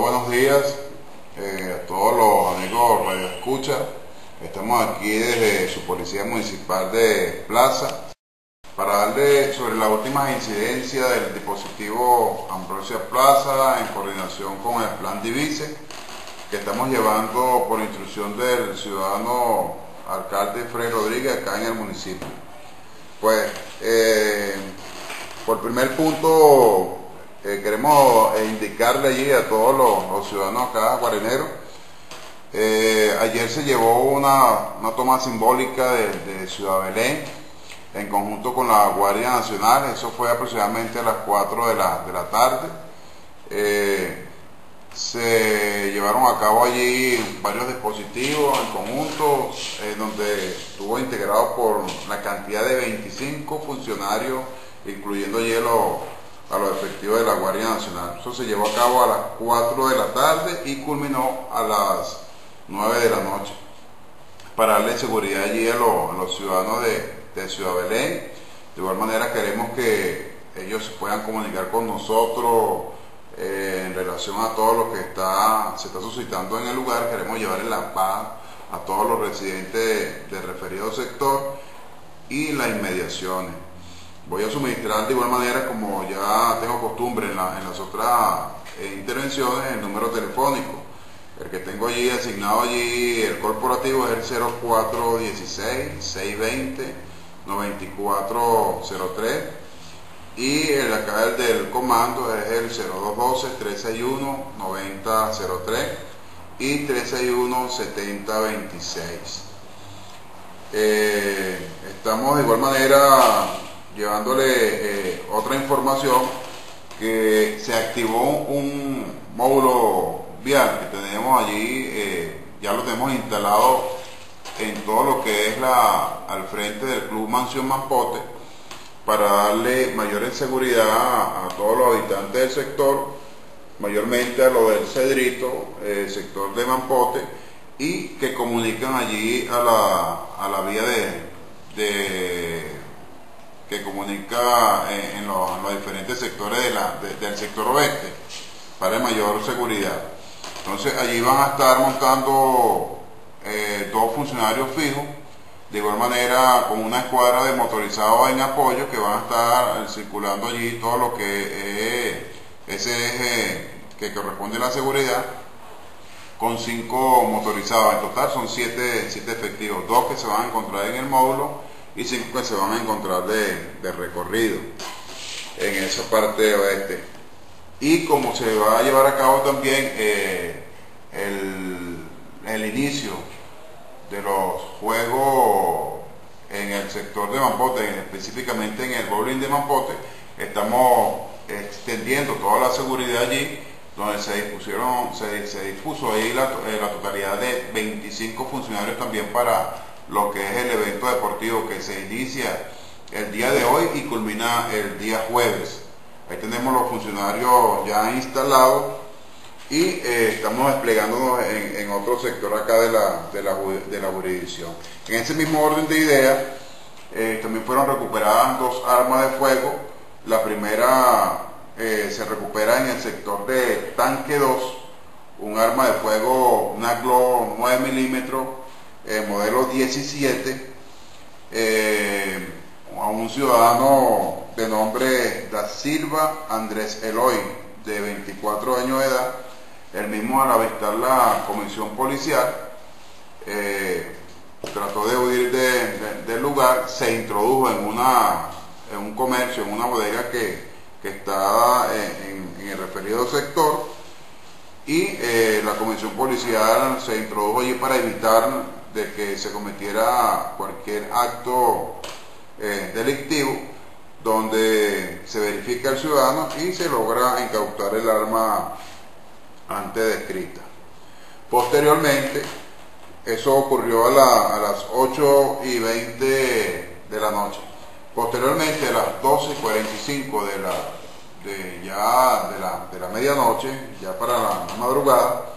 buenos días eh, a todos los amigos Radio Escucha. Estamos aquí desde su Policía Municipal de Plaza para darle sobre las últimas incidencias del dispositivo Ambrosia Plaza en coordinación con el Plan Divise que estamos llevando por instrucción del ciudadano alcalde Fred Rodríguez acá en el municipio. Pues, eh, por primer punto, eh, queremos eh, indicarle allí a todos los, ciudadanos acá guareneros. Eh, ayer se llevó una, toma simbólica de, Ciudad Belén en conjunto con la Guardia Nacional, eso fue aproximadamente a las 4 de la, de la tarde. se llevaron a cabo allí varios dispositivos en conjunto, donde estuvo integrado por la cantidad de 25 funcionarios, incluyendo hielo a los efectivos de la Guardia Nacional. Eso se llevó a cabo a las 4 de la tarde y culminó a las 9 de la noche para darle seguridad allí a los, ciudadanos de, Ciudad Belén. De igual manera queremos que ellos puedan comunicar con nosotros eh, en relación a todo lo que está, se está suscitando en el lugar. Queremos llevarle la paz a todos los residentes del referido sector y las inmediaciones. Voy a suministrar de igual manera, como ya tengo costumbre en, las otras eh, intervenciones, el número telefónico. El que tengo allí asignado allí, el corporativo es el 0416-620-9403 y el acá el del comando es el 0212-361-9003 y 361-7026. Eh, estamos de igual manera llevándole eh, otra información que se activó un módulo vial que tenemos allí, eh, ya lo tenemos instalado en todo lo que es la al frente del Club Mansión Mampote para darle mayor seguridad a, todos los habitantes del sector, mayormente a lo del Cedrito, el sector de Mampote, y que comunican allí a la, a la vía de que comunica eh, en, los, diferentes sectores del sector oeste para mayor seguridad. Entonces allí van a estar montando eh, dos funcionarios fijos, de igual manera con una escuadra de motorizados en apoyo que van a estar circulando allí todo lo que es ese eje que corresponde a la seguridad con cinco motorizados. En total son siete, siete efectivos, dos que se van a encontrar en el módulo y cinco que se van a encontrar de, recorrido en esa parte oeste. Y como se va a llevar a cabo también eh, el, inicio de los juegos en el sector de Mampote, específicamente en el bowling de Mampote, estamos extendiendo toda la seguridad allí, donde se dispusieron, se, dispuso ahí la, eh, la totalidad de 25 funcionarios también para lo que es el evento deportivo que se inicia el día de hoy y culmina el día jueves. Ahí tenemos los funcionarios ya instalados y eh, estamos desplegándonos en, otro sector acá de la, de la, jurisdicción. En ese mismo orden de ideas, eh, también fueron recuperadas dos armas de fuego. La primera eh, se recupera en el sector de tanque 2, un arma de fuego, una GLO 9 milímetros eh, modelo 17, eh, a un ciudadano de nombre Da Silva Andrés Eloy, de 24 años de edad, el mismo al avistar la comisión policial, eh, trató de huir del lugar, se introdujo en, una, en un comercio, en una bodega que, está en, en, el referido sector, y la comisión policial se introdujo allí para evitar de que se cometiera cualquier acto eh, delictivo donde se verifica el ciudadano y se logra incautar el arma antes descrita. Posteriormente, eso ocurrió a, las 8 y 20 de la noche. Posteriormente, a las 12 y 45 de la, de, ya de la, de la medianoche, ya para la madrugada,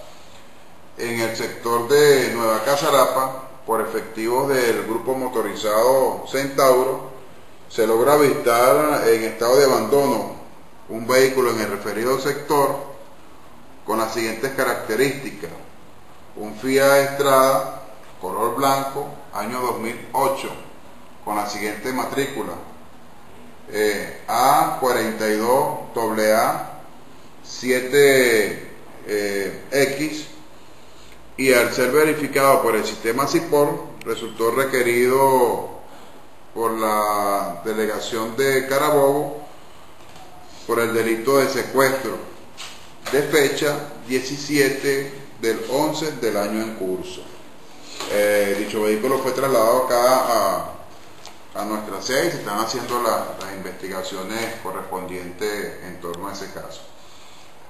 en el sector de Nueva Casarapa por efectivos del grupo motorizado Centauro se logra avistar en estado de abandono un vehículo en el referido sector con las siguientes características. Un Fiat Estrada, color blanco, año 2008, con la siguiente matrícula. Eh, A42 AA 7X y al ser verificado por el sistema CIPOR resultó requerido por la delegación de Carabobo por el delito de secuestro de fecha 17 del 11 del año en curso. Eh, dicho vehículo fue trasladado acá a, a nuestra sede y se están haciendo las investigaciones correspondientes en torno a ese caso.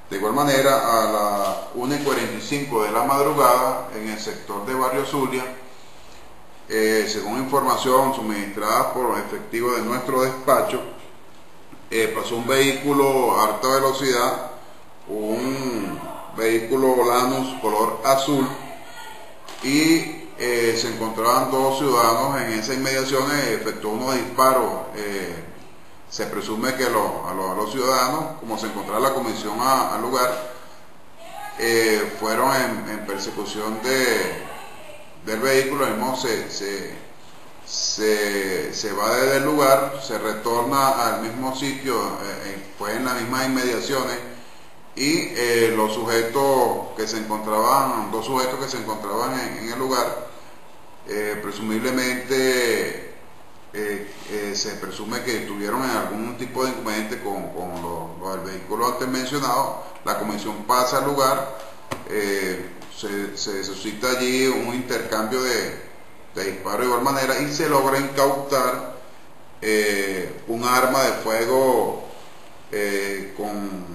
De igual manera, a las 1 y 45 de la madrugada, en el sector de Barrio Zulia, eh, según información suministrada por los efectivos de nuestro despacho, eh, pasó un vehículo a alta velocidad, un vehículo Lanus color azul, y eh, se encontraban dos ciudadanos en esas inmediaciones, efectuó unos disparos se presume que a, los, ciudadanos, como se encontraba la comisión al lugar, eh, fueron en, persecución de, del vehículo, el mismo se, se, va desde el lugar, se retorna al mismo sitio, eh, fue en las mismas inmediaciones, y eh, los sujetos que se encontraban, dos sujetos que se encontraban en el lugar, presumiblemente eh, eh, se presume que tuvieron algún tipo de inconveniente con, con lo, del vehículo antes mencionado, la comisión pasa al lugar, eh, se, suscita allí un intercambio de, de disparos de igual manera y se logra incautar un arma de fuego con,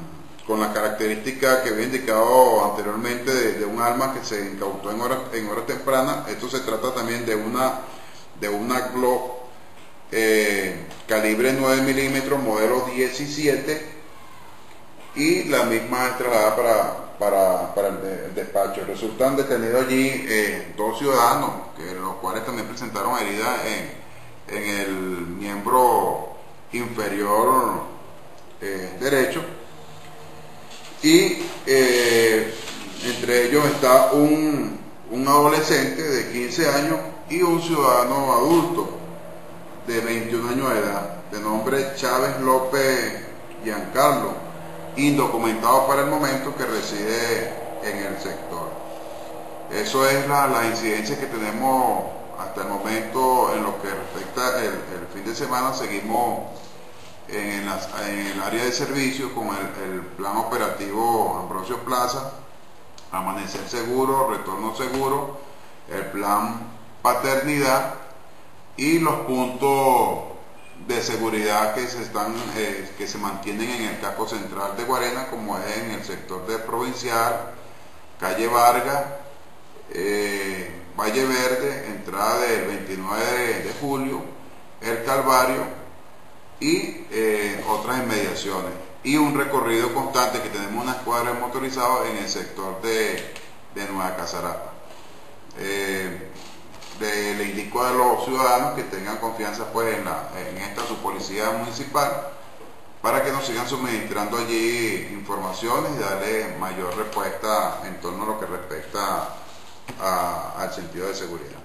con la característica que había indicado anteriormente de, un arma que se incautó en horas en horas tempranas. Esto se trata también de una de una Glock calibre 9 milímetros, modelo 17, y la misma es para, para, el, despacho. Resultan detenidos allí eh, dos ciudadanos, que los cuales también presentaron heridas en, en el miembro inferior eh, derecho. Y entre ellos está un, un adolescente de 15 años y un ciudadano adulto de 21 años de edad, de nombre Chávez López Giancarlo, indocumentado para el momento que reside en el sector. Eso es la, la incidencia que tenemos hasta el momento en lo que respecta el, fin de semana. Seguimos en, el área de servicio con el, el plan operativo Ambrosio Plaza, Amanecer Seguro, Retorno Seguro, el plan Paternidad y los puntos de seguridad que se están eh, que se mantienen en el casco central de Guarena como es en el sector de Provincial, calle Vargas, eh, Valle Verde, entrada del 29 de, julio, el Calvario y eh, otras inmediaciones. Y un recorrido constante que tenemos una escuadra motorizada en el sector de, de Nueva Le indico a los ciudadanos que tengan confianza pues en, en esta su policía municipal para que nos sigan suministrando allí informaciones y darle mayor respuesta en torno a lo que respecta al sentido de seguridad.